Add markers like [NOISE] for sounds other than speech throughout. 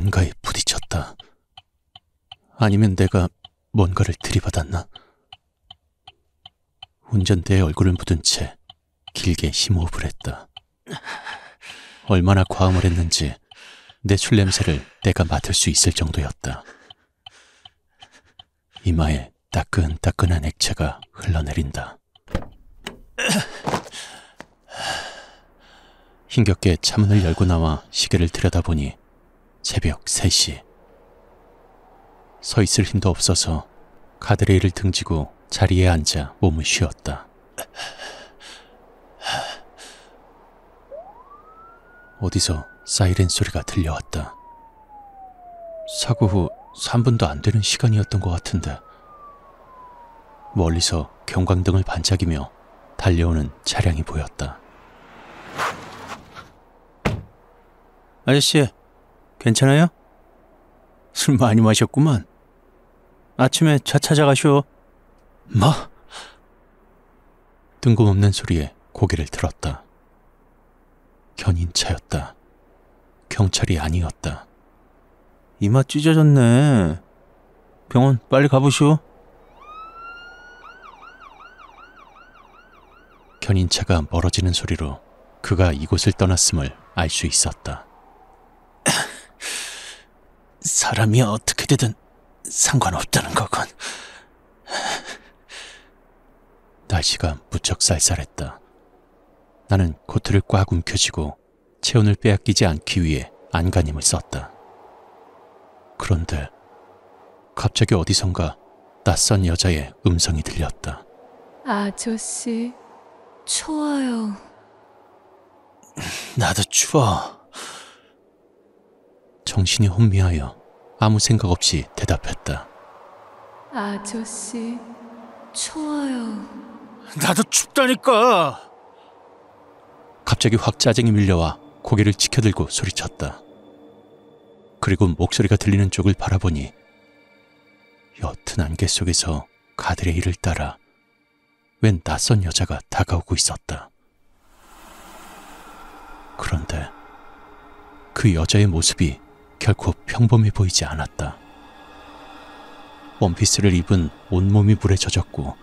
뭔가에 부딪혔다. 아니면 내가 뭔가를 들이받았나? 운전대에 얼굴을 묻은 채 길게 심호흡을 했다. 얼마나 과음을 했는지 내 술 냄새를 내가 맡을 수 있을 정도였다. 이마에 따끈따끈한 액체가 흘러내린다. [LAUGHS] 힘겹게 차문을 열고 나와 시계를 들여다보니 새벽 3시. 서 있을 힘도 없어서 가드레일을 등지고 자리에 앉아 몸을 쉬었다. 어디서 사이렌 소리가 들려왔다. 사고 후 3분도 안 되는 시간이었던 것 같은데 멀리서 경광등을 반짝이며 달려오는 차량이 보였다. 아저씨, 괜찮아요? 술 많이 마셨구만. 아침에 차 찾아가쇼. 뭐? 뜬금없는 소리에 고개를 들었다. 견인차였다. 경찰이 아니었다. 이마 찢어졌네. 병원 빨리 가보시오. 견인차가 멀어지는 소리로 그가 이곳을 떠났음을 알 수 있었다. 사람이 어떻게 되든 상관없다는 거건. 날씨가 무척 쌀쌀했다. 나는 코트를 꽉 움켜쥐고 체온을 빼앗기지 않기 위해 안간힘을 썼다. 그런데 갑자기 어디선가 낯선 여자의 음성이 들렸다. 아저씨, 추워요. 나도 추워. 정신이 혼미하여 아무 생각 없이 대답했다. 아저씨, 추워요. 나도 춥다니까. 갑자기 확 짜증이 밀려와 고개를 치켜들고 소리쳤다. 그리고 목소리가 들리는 쪽을 바라보니 옅은 안개 속에서 가드레일을 따라 웬 낯선 여자가 다가오고 있었다. 그런데 그 여자의 모습이 결코 평범해 보이지 않았다. 원피스를 입은 온몸이 물에 젖었고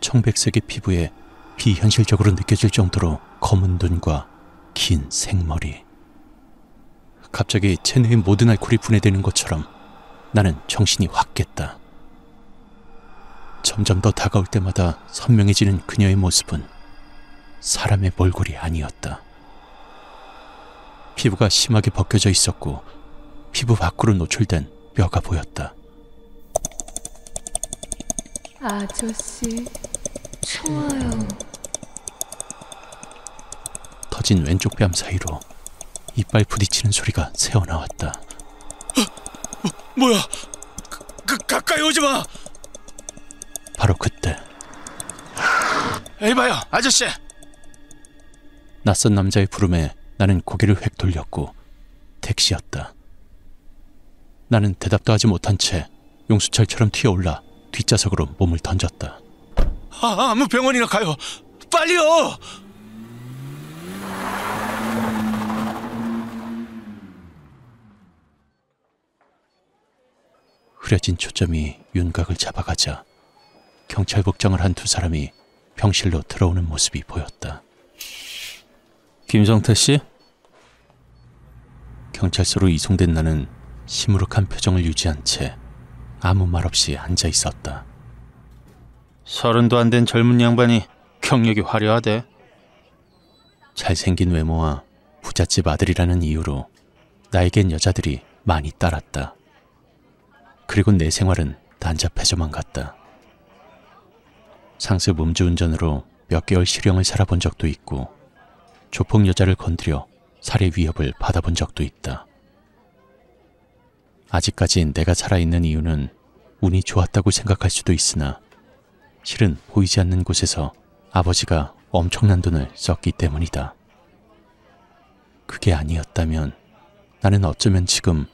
청백색의 피부에 비현실적으로 느껴질 정도로 검은 눈과 긴 생머리. 갑자기 체내의 모든 알코올이 분해되는 것처럼 나는 정신이 확 깼다. 점점 더 다가올 때마다 선명해지는 그녀의 모습은 사람의 몰골이 아니었다. 피부가 심하게 벗겨져 있었고 피부 밖으로 노출된 뼈가 보였다. 아저씨, 추워요. 터진 왼쪽 뺨 사이로 이빨 부딪히는 소리가 새어나왔다. 뭐야? 가, 가까이 오지 마. 바로 그때 에이봐요, 아저씨. 낯선 남자의 부름에 나는 고개를 획 돌렸고 택시였다. 나는 대답도 하지 못한 채 용수철처럼 튀어올라 뒷좌석으로 몸을 던졌다. 아, 아무 병원이나 가요. 빨리요. 흐려진 초점이 윤곽을 잡아가자 경찰 복장을 한 두 사람이 병실로 들어오는 모습이 보였다. 김성태 씨? 경찰서로 이송된 나는 시무룩한 표정을 유지한 채 아무 말 없이 앉아 있었다. 서른도 안 된 젊은 양반이 경력이 화려하대. 잘생긴 외모와 부잣집 아들이라는 이유로 나에겐 여자들이 많이 따랐다. 그리고 내 생활은 난잡해져만 갔다. 상습 음주운전으로 몇 개월 실형을 살아본 적도 있고 조폭 여자를 건드려 살해 위협을 받아본 적도 있다. 아직까지 내가 살아있는 이유는 운이 좋았다고 생각할 수도 있으나 실은 보이지 않는 곳에서 아버지가 엄청난 돈을 썼기 때문이다. 그게 아니었다면 나는 어쩌면 지금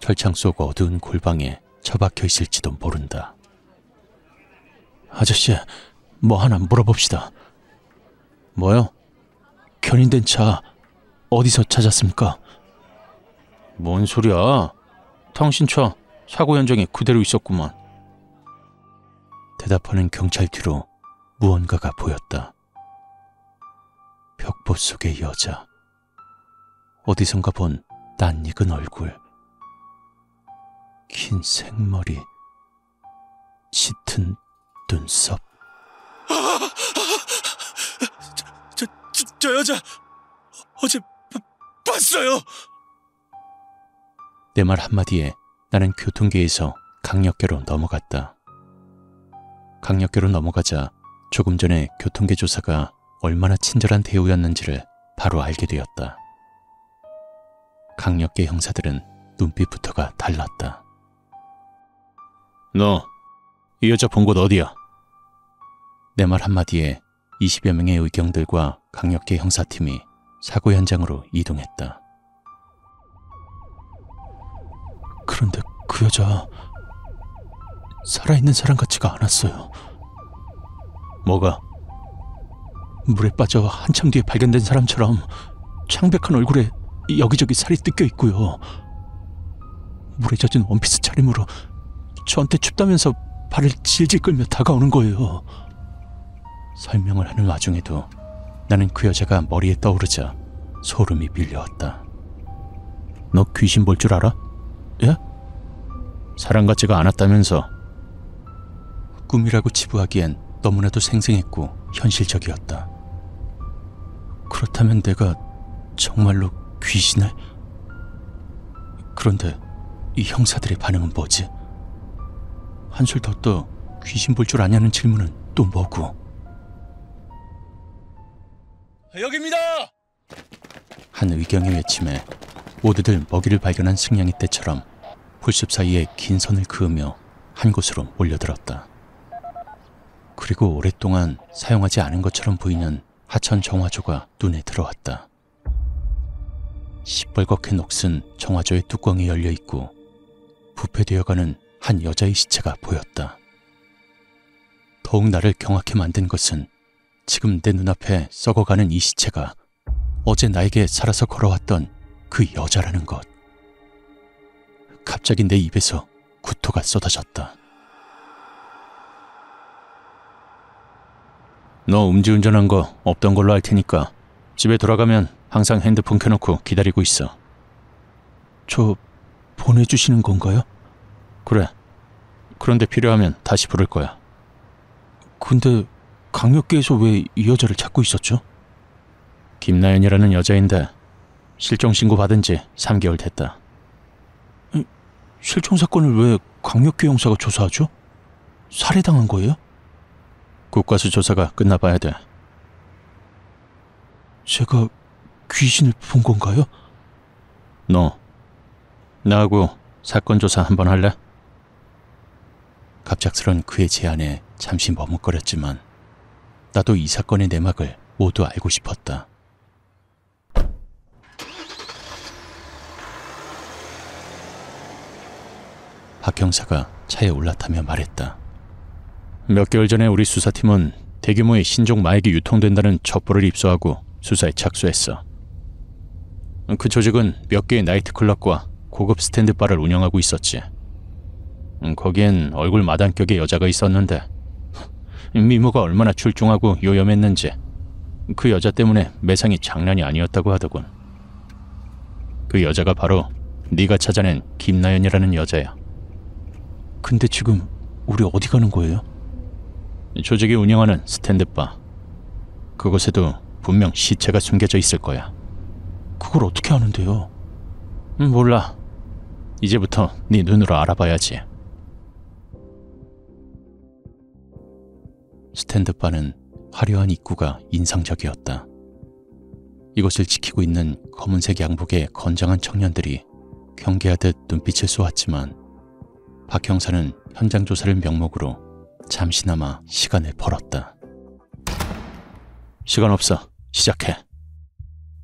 철창 속 어두운 골방에 처박혀 있을지도 모른다. 아저씨, 뭐 하나 물어봅시다. 뭐요? 견인된 차 어디서 찾았습니까? 뭔 소리야? 차 사고 현장에 그대로 있었구만. 대답하는 경찰 뒤로 무언가가 보였다. 벽보 속의 여자. 어디선가 본 낯익은 얼굴. 긴 생머리. 짙은 눈썹. 저, 저, 저 여자 어제 봐- 봤어요. 내 말 한마디에 나는 교통계에서 강력계로 넘어갔다. 강력계로 넘어가자 조금 전에 교통계 조사가 얼마나 친절한 대우였는지를 바로 알게 되었다. 강력계 형사들은 눈빛부터가 달랐다. 너, 이 여자 본 곳 어디야? 내 말 한마디에 20여 명의 의경들과 강력계 형사팀이 사고 현장으로 이동했다. 그런데 그 여자 살아있는 사람 같지가 않았어요. 뭐가? 물에 빠져 한참 뒤에 발견된 사람처럼 창백한 얼굴에 여기저기 살이 뜯겨 있고요. 물에 젖은 원피스 차림으로 저한테 춥다면서 발을 질질 끌며 다가오는 거예요. 설명을 하는 와중에도 나는 그 여자가 머리에 떠오르자 소름이 밀려왔다. 너 귀신 볼 줄 알아? 예? 사람 같지가 않았다면서 꿈이라고 치부하기엔 너무나도 생생했고 현실적이었다. 그렇다면 내가 정말로 귀신을? 그런데 이 형사들의 반응은 뭐지? 한술 더 떠 귀신 볼 줄 아냐는 질문은 또 뭐고? 여기입니다. 한 의경의 외침에 모두들 먹이를 발견한 승냥이 떼처럼 풀숲 사이에 긴 선을 그으며 한 곳으로 몰려들었다. 그리고 오랫동안 사용하지 않은 것처럼 보이는 하천 정화조가 눈에 들어왔다. 시뻘겋게 녹슨 정화조의 뚜껑이 열려 있고 부패되어가는 한 여자의 시체가 보였다. 더욱 나를 경악해 만든 것은 지금 내 눈앞에 썩어가는 이 시체가 어제 나에게 살아서 걸어왔던 그 여자라는 것. 갑자기 내 입에서 구토가 쏟아졌다. 너 음주운전한 거 없던 걸로 알 테니까 집에 돌아가면 항상 핸드폰 켜놓고 기다리고 있어. 저 보내주시는 건가요? 그래. 그런데 필요하면 다시 부를 거야. 근데 강력계에서 왜 이 여자를 찾고 있었죠? 김나연이라는 여자인데 실종 신고 받은 지 3개월 됐다. 실종 사건을 왜 강력계 형사가 조사하죠? 살해당한 거예요? 국과수 조사가 끝나봐야 돼. 제가 귀신을 본 건가요? 너 나하고 사건 조사 한번 할래? 갑작스런 그의 제안에 잠시 머뭇거렸지만 나도 이 사건의 내막을 모두 알고 싶었다. 박 형사가 차에 올라타며 말했다. 몇 개월 전에 우리 수사팀은 대규모의 신종 마약이 유통된다는 첩보를 입수하고 수사에 착수했어. 그 조직은 몇 개의 나이트클럽과 고급 스탠드바를 운영하고 있었지. 음, 거기엔 얼굴 마당격의 여자가 있었는데 미모가 얼마나 출중하고 요염했는지 그 여자 때문에 매상이 장난이 아니었다고 하더군. 그 여자가 바로 네가 찾아낸 김나연이라는 여자야. 근데 지금 우리 어디 가는 거예요? 조직이 운영하는 스탠드바. 그곳에도 분명 시체가 숨겨져 있을 거야. 그걸 어떻게 아는데요? 음, 몰라. 이제부터 네 눈으로 알아봐야지. 스탠드바는 화려한 입구가 인상적이었다. 이곳을 지키고 있는 검은색 양복의 건장한 청년들이 경계하듯 눈빛을 쏘았지만 박 형사는 현장 조사를 명목으로 잠시나마 시간을 벌었다. 시간 없어. 시작해.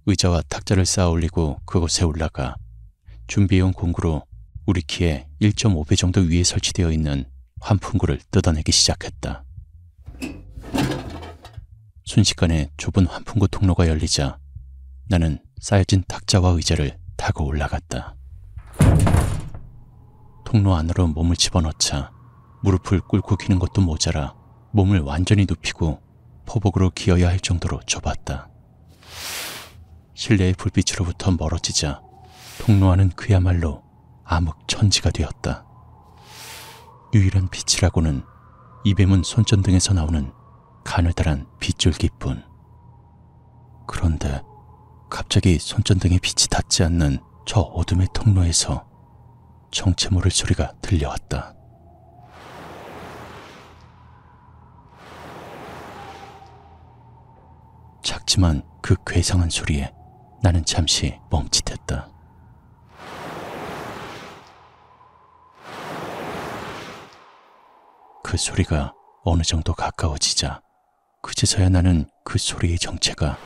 의자와 탁자를 쌓아 올리고 그곳에 올라가 준비해온 공구로 우리 키에 1.5배 정도 위에 설치되어 있는 환풍구를 뜯어내기 시작했다. 순식간에 좁은 환풍구 통로가 열리자 나는 쌓여진 탁자와 의자를 타고 올라갔다. 통로 안으로 몸을 집어넣자 무릎을 꿇고 기는 것도 모자라 몸을 완전히 눕히고 포복으로 기어야 할 정도로 좁았다. 실내의 불빛으로부터 멀어지자 통로 안은 그야말로 암흑천지가 되었다. 유일한 빛이라고는 이뱀은 손전등에서 나오는 가느다란 빗줄기뿐. 그런데 갑자기 손전등의 빛이 닿지 않는 저 어둠의 통로에서 정체 모를 소리가 들려왔다. 작지만 그 괴상한 소리에 나는 잠시 멈칫했다. 그 소리가 어느 정도 가까워지자 그제서야 나는 그 소리의 정체가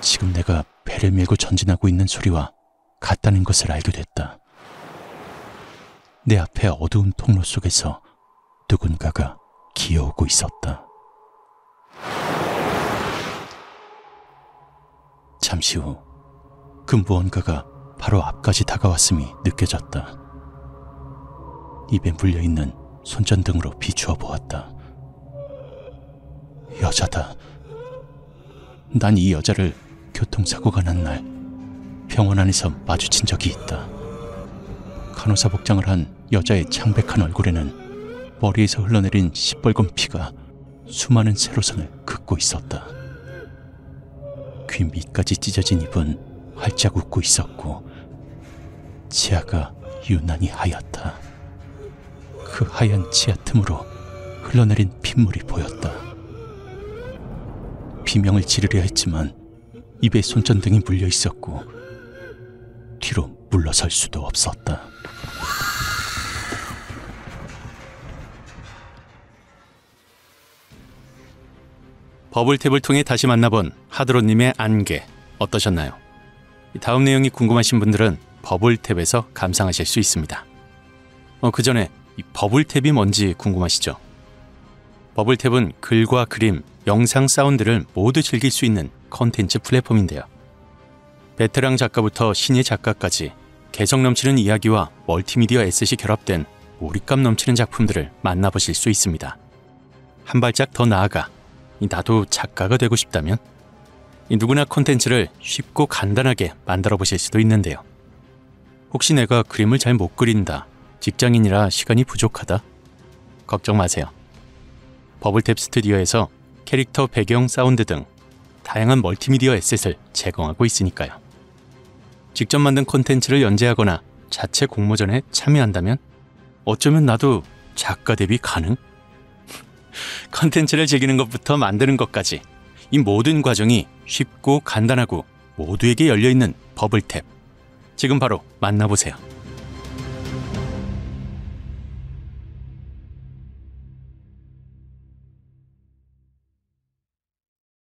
지금 내가 배를 메고 전진하고 있는 소리와 같다는 것을 알게 됐다. 내 앞에 어두운 통로 속에서 누군가가 기어오고 있었다. 잠시 후 그 무언가가 바로 앞까지 다가왔음이 느껴졌다. 입에 물려있는 손전등으로 비추어 보았다. 여자다. 난 이 여자를 교통사고가 난 날 병원 안에서 마주친 적이 있다. 간호사 복장을 한 여자의 창백한 얼굴에는 머리에서 흘러내린 시뻘건 피가 수많은 세로선을 긋고 있었다. 귀 밑까지 찢어진 입은 활짝 웃고 있었고 치아가 유난히 하얗다. 그 하얀 치아 틈으로 흘러내린 핏물이 보였다. 비명을 지르려 했지만 입에 손전등이 물려 있었고 뒤로 물러설 수도 없었다. 버블탭을 통해 다시 만나본 하드로님의 안개 어떠셨나요? 다음 내용이 궁금하신 분들은 버블탭에서 감상하실 수 있습니다. 어, 그 전에 이 버블탭이 뭔지 궁금하시죠? 버블탭은 글과 그림, 영상 사운드를 모두 즐길 수 있는 컨텐츠 플랫폼인데요. 베테랑 작가부터 신예 작가까지 개성 넘치는 이야기와 멀티미디어 에셋이 결합된 몰입감 넘치는 작품들을 만나보실 수 있습니다. 한 발짝 더 나아가 이 나도 작가가 되고 싶다면 이 누구나 콘텐츠를 쉽고 간단하게 만들어 보실 수도 있는데요. 혹시 내가 그림을 잘 못 그린다, 직장인이라 시간이 부족하다? 걱정 마세요. 버블탭 스튜디오에서 캐릭터 배경 사운드 등 다양한 멀티미디어 asset을 제공하고 있으니까요. 직접 만든 콘텐츠를 연재하거나 자체 공모전에 참여한다면 어쩌면 나도 작가 데뷔 가능? 컨텐츠를 즐기는 것부터 만드는 것까지 이 모든 과정이 쉽고 간단하고 모두에게 열려있는 버블탭. 지금 바로 만나보세요.